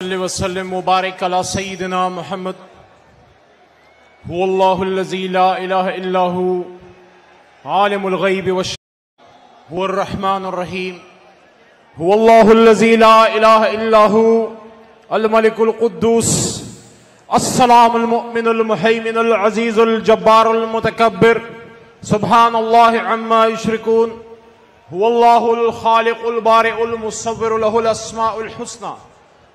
वसल्लम मुबारक अला सईदना मोहम्मद हुवल्लाहुल्लज़ी ला इलाहा इल्ला हु आलिमुल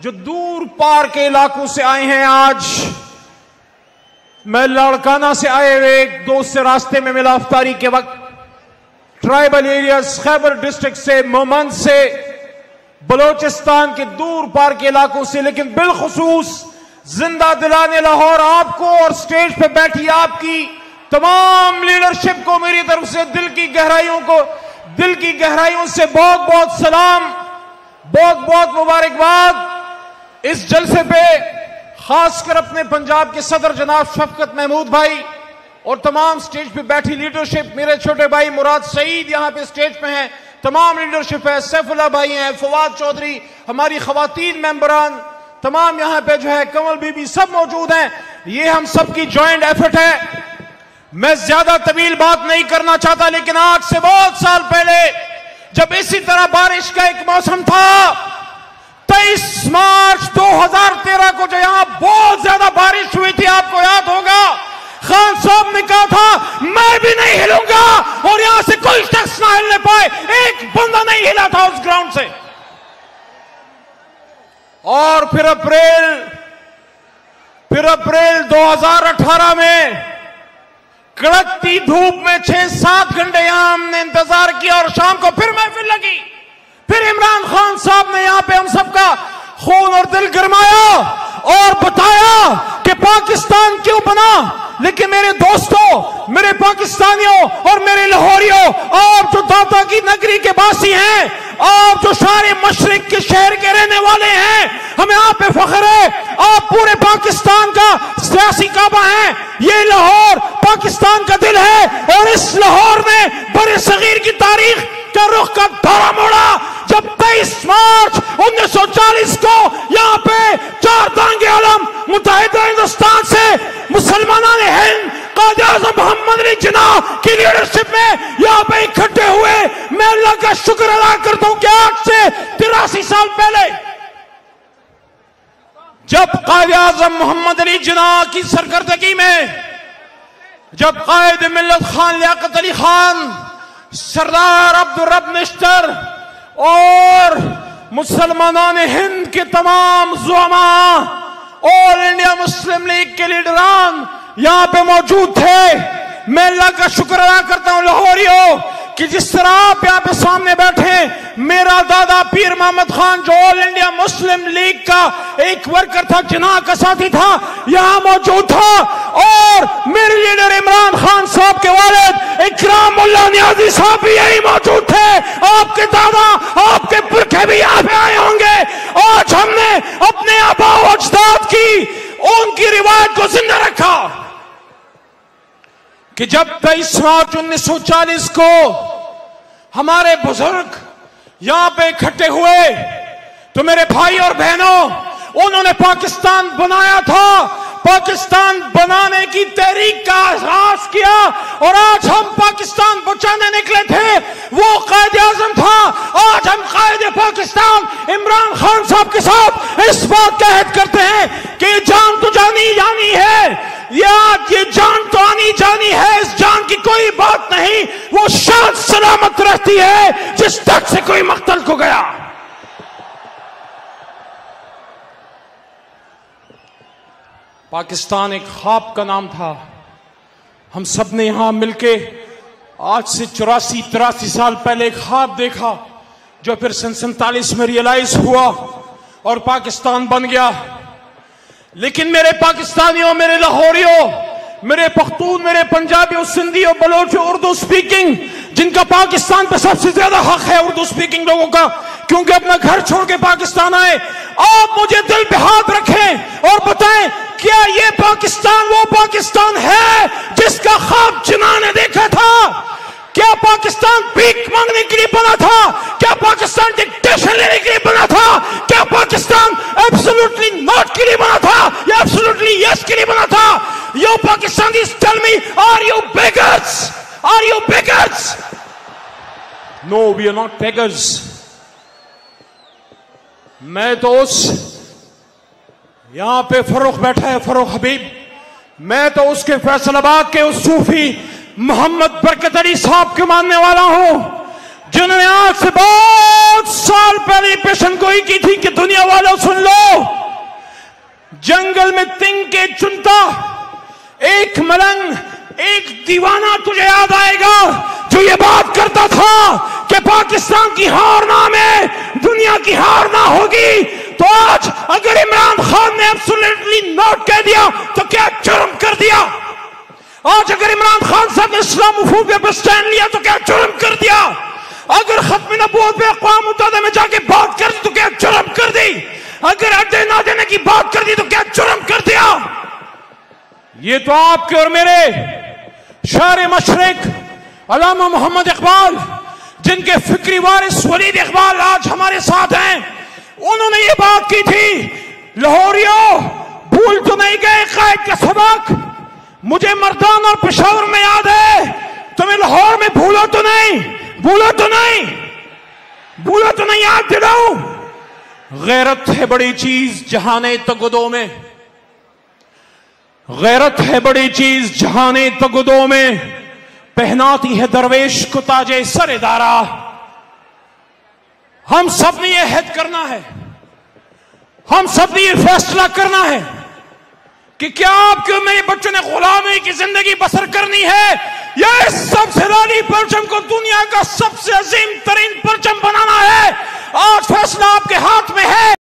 जो दूर पार के इलाकों से आए हैं आज, मैं लड़काना से आए हुए एक दोस्त से रास्ते में मिला अफ्तारी के वक्त। ट्राइबल एरियाज़ खैबर डिस्ट्रिक्ट से मोमन से, बलोचिस्तान के दूर पार के इलाकों से, लेकिन बिलखसूस ज़िंदा दिलाने लाहौर आपको और स्टेज पे बैठी आपकी तमाम लीडरशिप को मेरी तरफ़ से, दिल की गहराइयों को, दिल की गहराइयों से बहुत बहुत सलाम बहुत बहुत मुबारकबाद। इस जलसे पे खासकर अपने पंजाब के सदर जनाब शफकत महमूद भाई और तमाम स्टेज पे बैठी लीडरशिप मेरे छोटे भाई मुराद सईद यहाँ पे स्टेज पे हैं। तमाम लीडरशिप है, सैफुल्ला भाई हैं, फवाद चौधरी, हमारी खातन मेंबरान, तमाम यहाँ पे जो है कमल बीबी सब मौजूद हैं। ये हम सबकी ज्वाइंट एफर्ट है। मैं ज़्यादा तवील बात नहीं करना चाहता, लेकिन आज से बहुत साल पहले जब इसी तरह बारिश का एक मौसम था तेईस मार्च 2013 को जो यहाँ बहुत ज़्यादा बारिश हुई थी, आपको याद होगा? खान साहब ने कहा था, मैं भी नहीं हिलूँगा। और यहाँ से कोई शख्स ना हिलने पाए। एक बंदा नहीं हिला था उस ग्राउंड से। और फिर अप्रैल फिर अप्रैल 2018 में कड़कती धूप में छह सात घंटे यहाँ हमने इंतज़ार किया और शाम को फिर महफिल लगी। फिर इमरान खान साहब ने यहाँ पे हम सबका खून और दिल गरमाया और बताया कि पाकिस्तान क्यों बना। लेकिन मेरे दोस्तों, मेरे पाकिस्तानियों और मेरे लाहौरियों, आप जो दादा की नगरी के बासी हैं, आप जो सारे मशरक के शहर के रहने वाले हैं, हमें आप पे फख्र है। आप पूरे पाकिस्तान का सियासी काबा हैं। ये लाहौर पाकिस्तान का दिल है और इस लाहौर ने बड़े सगीर की तारीख का रुख का धारा मोड़ा। जब 23 मार्च 1940 को यहाँ पे चार दांगे आलम मुतहदा हिंदुस्तान से मुसलमानों हिंद जिना की लीडरशिप में यहाँ पे इकट्ठे हुए। मैं अल्लाह का शुक्र अदा करता हूँ कि आज से तिरासी साल पहले जब कायद आज़म मोहम्मद अली जिना की सरकर्दगी में, जब कायद मिल्लत खान लियाकत अली खान सरदार अब्दुल रब निश्तर और मुसलमानों ने हिंद के तमाम जुमा ऑल इंडिया मुस्लिम लीग के लीडरान यहाँ पे मौजूद थे। मैं अल्लाह का शुक्र अदा करता हूँ लाहौरियों कि जिस तरह आप यहाँ पे सामने बैठे मेरा दादा पीर मोहम्मद खान जो ऑल इंडिया मुस्लिम लीग का एक वर्कर था जिना का साथी था, यहाँ मौजूद था। और मेरे लीडर इमरान खान साहब के वालिद, इकराम नियाजी साहब भी यही मौजूद थे। आपके दादा, आपके पुरखे भी यहाँ पे आए होंगे। आज हमने अपने आबा अजदाद की, उनकी रिवायत को ज़िंदा रखा। कि जब तेईस मार्च 1940 को हमारे बुज़ुर्ग यहाँ पे इकट्ठे हुए तो मेरे भाई और बहनों, उन्होंने पाकिस्तान बनाया था। पाकिस्तान बनाने की तहरीक का आगाज़ किया और आज हम पाकिस्तान बचाने निकले थे। वो कायद आज़म था। आज हम कायद पाकिस्तान इमरान खान साहब के साथ इस बात का अहद करते हैं कि जान तो जानी जानी है। या ये जान तो आनी जानी है। इस जान की कोई बात नहीं। वो शांत सलामत रहती है जिस तक से कोई मकतल को गया। पाकिस्तान एक ख्वाब का नाम था। हम सबने यहाँ मिलके आज से चौरासी, तिरासी साल पहले एक ख्वाब देखा, जो फिर सन सैतालीस में रियलाइज़ हुआ और पाकिस्तान बन गया। लेकिन मेरे पाकिस्तानियों, मेरे लाहौरियों, मेरे पख्तून, मेरे पंजाबियों सिंधियों बलोचों उर्दू स्पीकिंग जिनका पाकिस्तान पर सबसे ज़्यादा हक है उर्दू स्पीकिंग लोगों का, क्योंकि अपना घर छोड़ के पाकिस्तान आए, आप मुझे दिल पे हाथ रखें और बताएँ क्या ये पाकिस्तान वो पाकिस्तान है जिसका ख्वाब जिना ने देखा था? क्या पाकिस्तान भीख मांगने के लिए बना था? क्या पाकिस्तान डिक्टेशन लेने के लिए बना था? क्या पाकिस्तान एब्सोल्युटली नॉट के लिए बना था? या एब्सोल्युटली यस के लिए बना था? Yo Pakistan Pakistani tell me are you beggars are you beggars no we are not beggars मैं तो उस यहाँ पे फरोख बैठा है, फरोख हबीब। मैं तो उसके फैसलाबाद के उस सूफी मोहम्मद बरकत अली साहब के मानने वाला हूँ, जिन्होंने आज से बहुत साल पहले पेशन गोई की थी कि दुनिया वालों सुन लो। जंगल में तिंग के चुनता, एक मलंग, एक दीवाना तुझे याद आएगा, जो ये बात करता था कि पाकिस्तान की हार ना में दुनिया की हार ना होगी तो आज अगर इमरान खान ने एब्सोल्युटली नोट कह दिया तो क्या जुर्म कर दिया? आज अगर इमरान खान साहब ने इस्लाम स्टैंड लिया तो क्या जुर्म कर दिया? अगर खत्म नबूत पे में जाके बात कर दी तो क्या जुर्म कर दी? अगर अड्डे ना देने की बात कर दी तो क्या जुर्म कर दिया? ये तो आपके और मेरे शार मशरक, अलामा मोहम्मद इकबाल, जिनके फिक्री वारिस वलीद इकबाल आज हमारे साथ हैं। उन्होंने ये बात की थी, लाहौरियों, भूल तो नहीं गए कायद का सबक। मुझे मर्दान और पेशावर में याद है, तुम्हें लाहौर में भूलो तो नहीं, भूलो तो नहीं, भूलो तो नहीं, याद दिलाओ गैरत है बड़ी चीज़ जहाने तगुदों में। गैरत है बड़ी चीज़ जहाने तगुदों में। पहनाती है दरवेश को ताजे सरेदारा। हम सबने यह हद करना है। हम सबने यह फैसला करना है कि क्या आपके मेरे बच्चों ने गुलामी की ज़िंदगी बसर करनी है? या इस सबसे परचम को दुनिया का सबसे अजीम तरीन परचम बनाना है? आज फैसला आपके हाथ में है।